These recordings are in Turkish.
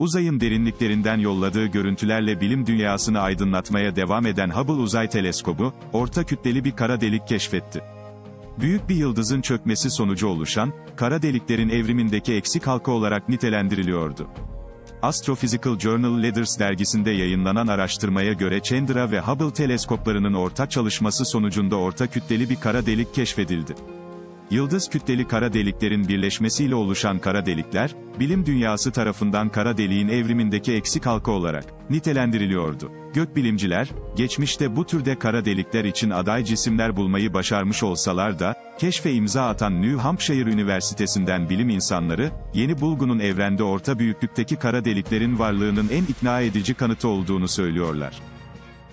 Uzayın derinliklerinden yolladığı görüntülerle bilim dünyasını aydınlatmaya devam eden Hubble Uzay Teleskobu, orta kütleli bir kara delik keşfetti. Büyük bir yıldızın çökmesi sonucu oluşan, kara deliklerin evrimindeki eksik halka olarak nitelendiriliyordu. Astrophysical Journal Letters dergisinde yayınlanan araştırmaya göre Chandra ve Hubble teleskoplarının ortak çalışması sonucunda orta kütleli bir kara delik keşfedildi. Yıldız kütleli kara deliklerin birleşmesiyle oluşan kara delikler, bilim dünyası tarafından kara deliğin evrimindeki eksik halka olarak nitelendiriliyordu. Gökbilimciler, geçmişte bu türde kara delikler için aday cisimler bulmayı başarmış olsalar da, keşfe imza atan New Hampshire Üniversitesi'nden bilim insanları, yeni bulgunun evrende orta büyüklükteki kara deliklerin varlığının en ikna edici kanıtı olduğunu söylüyorlar.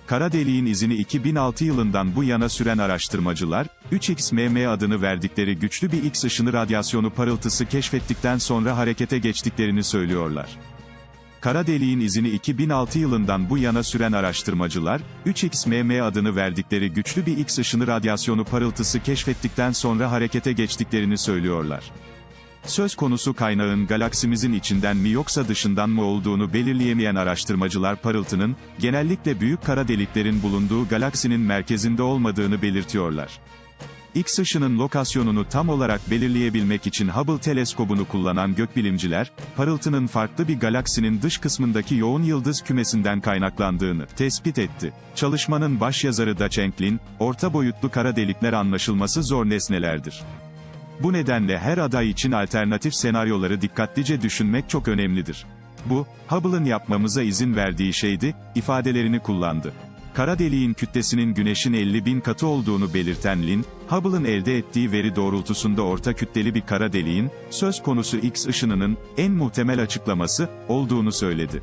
Kara deliğin izini 2006 yılından bu yana süren araştırmacılar, 3XMM adını verdikleri güçlü bir X ışını radyasyonu parıltısı keşfettikten sonra harekete geçtiklerini söylüyorlar. Kara deliğin izini 2006 yılından bu yana süren araştırmacılar, 3XMM adını verdikleri güçlü bir X ışını radyasyonu parıltısı keşfettikten sonra harekete geçtiklerini söylüyorlar. Söz konusu kaynağın galaksimizin içinden mi yoksa dışından mı olduğunu belirleyemeyen araştırmacılar parıltının, genellikle büyük kara deliklerin bulunduğu galaksinin merkezinde olmadığını belirtiyorlar. X ışının lokasyonunu tam olarak belirleyebilmek için Hubble teleskobunu kullanan gökbilimciler, parıltının farklı bir galaksinin dış kısmındaki yoğun yıldız kümesinden kaynaklandığını tespit etti. Çalışmanın başyazarı Da Cheng Lin, orta boyutlu kara delikler anlaşılması zor nesnelerdir. Bu nedenle her aday için alternatif senaryoları dikkatlice düşünmek çok önemlidir. Bu, Hubble'ın yapmamıza izin verdiği şeydi, ifadelerini kullandı. Kara deliğin kütlesinin güneşin 50 bin katı olduğunu belirten Lin, Hubble'ın elde ettiği veri doğrultusunda orta kütleli bir kara deliğin, söz konusu X ışınının, en muhtemel açıklaması, olduğunu söyledi.